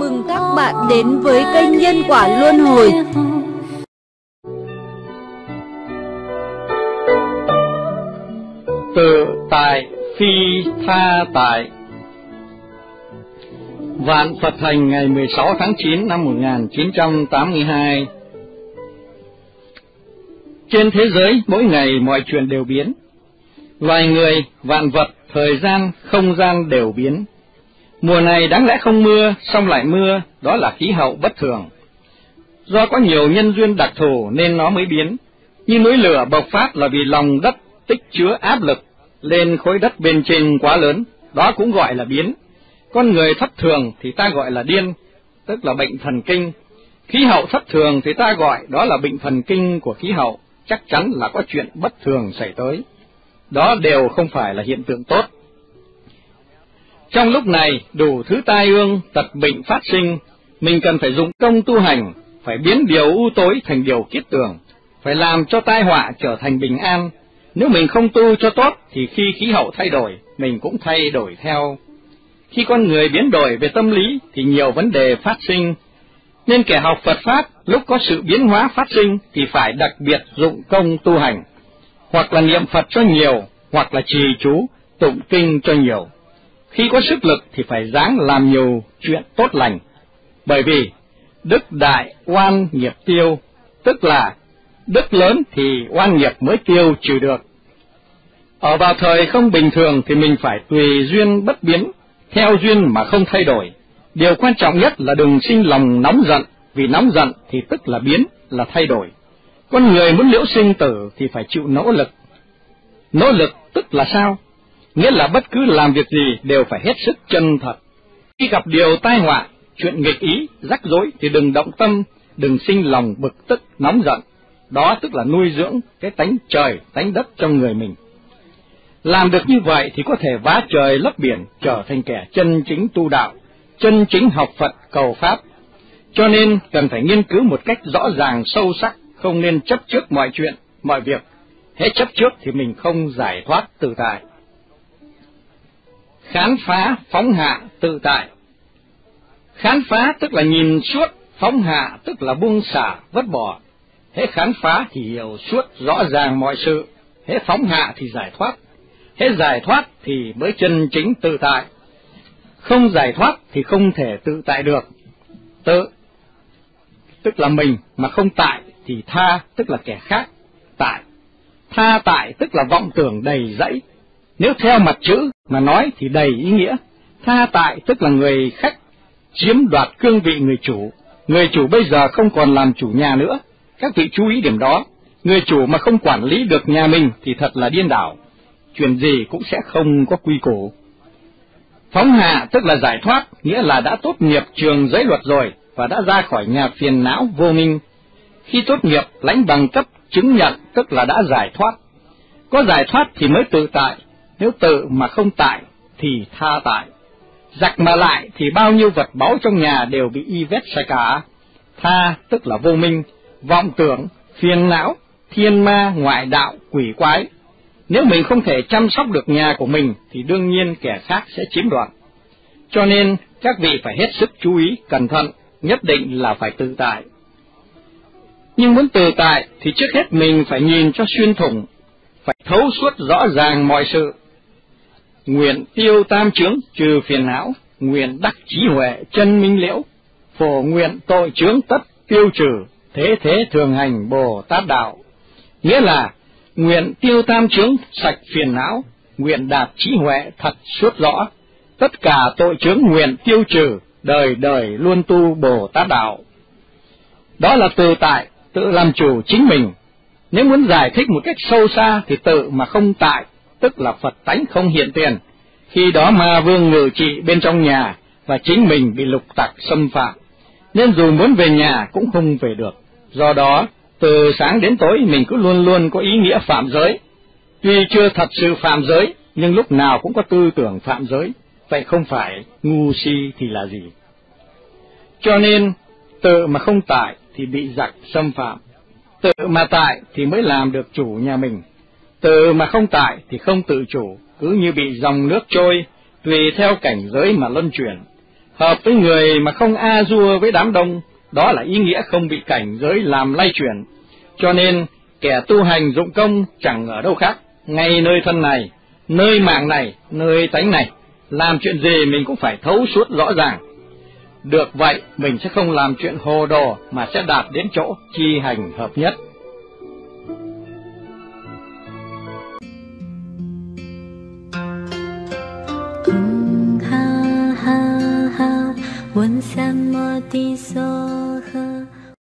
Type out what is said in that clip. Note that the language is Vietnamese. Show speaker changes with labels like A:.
A: mừng các bạn đến với kênh Nhân Quả Luân Hồi.
B: Tự tại phi tha tại. Vạn Phật Thành ngày 16 tháng 9 năm 1982 Trên thế giới mỗi ngày mọi chuyện đều biến. Loài người, vạn vật, thời gian, không gian đều biến. Mùa này đáng lẽ không mưa, xong lại mưa, đó là khí hậu bất thường. Do có nhiều nhân duyên đặc thù nên nó mới biến, như núi lửa bộc phát là vì lòng đất tích chứa áp lực lên khối đất bên trên quá lớn, đó cũng gọi là biến. Con người thất thường thì ta gọi là điên, tức là bệnh thần kinh. Khí hậu thất thường thì ta gọi đó là bệnh thần kinh của khí hậu, chắc chắn là có chuyện bất thường xảy tới. Đó đều không phải là hiện tượng tốt. Trong lúc này, đủ thứ tai ương, tật bệnh phát sinh, mình cần phải dụng công tu hành, phải biến điều u tối thành điều kiết tường, phải làm cho tai họa trở thành bình an. Nếu mình không tu cho tốt, thì khi khí hậu thay đổi, mình cũng thay đổi theo. Khi con người biến đổi về tâm lý, thì nhiều vấn đề phát sinh. Nên kẻ học Phật Pháp, lúc có sự biến hóa phát sinh, thì phải đặc biệt dụng công tu hành, hoặc là niệm Phật cho nhiều, hoặc là trì chú, tụng kinh cho nhiều. Khi có sức lực thì phải dáng làm nhiều chuyện tốt lành, bởi vì đức đại oan nghiệp tiêu, tức là đức lớn thì oan nghiệp mới tiêu trừ được. Ở vào thời không bình thường thì mình phải tùy duyên bất biến, theo duyên mà không thay đổi. Điều quan trọng nhất là đừng sinh lòng nóng giận, vì nóng giận thì tức là biến, là thay đổi. Con người muốn liễu sinh tử thì phải chịu nỗ lực. Nỗ lực tức là sao? Nghĩa là bất cứ làm việc gì đều phải hết sức chân thật. Khi gặp điều tai họa, chuyện nghịch ý, rắc rối thì đừng động tâm, đừng sinh lòng bực tức, nóng giận. Đó tức là nuôi dưỡng cái tánh trời, tánh đất trong người mình. Làm được như vậy thì có thể vá trời lấp biển, trở thành kẻ chân chính tu đạo, chân chính học Phật cầu Pháp. Cho nên cần phải nghiên cứu một cách rõ ràng sâu sắc, không nên chấp trước mọi chuyện, mọi việc. Hết chấp trước thì mình không giải thoát tự tại khám phá phóng hạ tự tại. Khám phá tức là nhìn suốt, phóng hạ tức là buông xả, vứt bỏ. Hễ khám phá thì hiểu suốt, rõ ràng mọi sự. Hễ phóng hạ thì giải thoát. Hễ giải thoát thì mới chân chính tự tại. Không giải thoát thì không thể tự tại được. Tự tức là mình mà không tại thì tha tức là kẻ khác. Tại. Tha tại tức là vọng tưởng đầy dẫy nếu theo mặt chữ mà nói thì đầy ý nghĩa. Tha tại tức là người khách chiếm đoạt cương vị người chủ. Người chủ bây giờ không còn làm chủ nhà nữa. Các vị chú ý điểm đó. Người chủ mà không quản lý được nhà mình thì thật là điên đảo. Chuyện gì cũng sẽ không có quy củ. Phóng hạ tức là giải thoát, nghĩa là đã tốt nghiệp trường giới luật rồi và đã ra khỏi nhà phiền não vô minh. Khi tốt nghiệp lãnh bằng cấp chứng nhận tức là đã giải thoát. Có giải thoát thì mới tự tại, nếu tự mà không tại thì tha tại. Giặc mà lại thì bao nhiêu vật báu trong nhà đều bị y vết sạch cả. Tha tức là vô minh, vọng tưởng, phiền não, thiên ma, ngoại đạo, quỷ quái. Nếu mình không thể chăm sóc được nhà của mình thì đương nhiên kẻ khác sẽ chiếm đoạt. Cho nên các vị phải hết sức chú ý, cẩn thận, nhất định là phải tự tại. Nhưng muốn tự tại thì trước hết mình phải nhìn cho xuyên thủng, phải thấu suốt rõ ràng mọi sự, nguyện tiêu tam chướng trừ phiền não, nguyện đắc trí huệ chân minh liễu, phổ nguyện tội chướng tất tiêu trừ, thế thế thường hành Bồ Tát đạo. Nghĩa là nguyện tiêu tam chướng sạch phiền não, nguyện đạt trí huệ thật suốt rõ, tất cả tội chướng nguyện tiêu trừ, đời đời luôn tu Bồ Tát đạo. Đó là tự tại, tự làm chủ chính mình. Nếu muốn giải thích một cách sâu xa thì tự mà không tại, tức là Phật tánh không hiện tiền. Khi đó ma vương ngự trị bên trong nhà và chính mình bị lục tặc xâm phạm, nên dù muốn về nhà cũng không về được. Do đó, từ sáng đến tối mình cứ luôn luôn có ý nghĩa phạm giới. Tuy chưa thật sự phạm giới, nhưng lúc nào cũng có tư tưởng phạm giới, vậy không phải ngu si thì là gì? Cho nên, tự mà không tại thì bị giặc xâm phạm, tự mà tại thì mới làm được chủ nhà mình từ mà không tại thì không tự chủ, cứ như bị dòng nước trôi, tùy theo cảnh giới mà luân chuyển. Hợp với người mà không a dua với đám đông, đó là ý nghĩa không bị cảnh giới làm lay chuyển. Cho nên, kẻ tu hành dụng công chẳng ở đâu khác, ngay nơi thân này, nơi mạng này, nơi tánh này, làm chuyện gì mình cũng phải thấu suốt rõ ràng. Được vậy, mình sẽ không làm chuyện hồ đồ mà sẽ đạt đến chỗ chi hành hợp nhất.
C: 三摩地所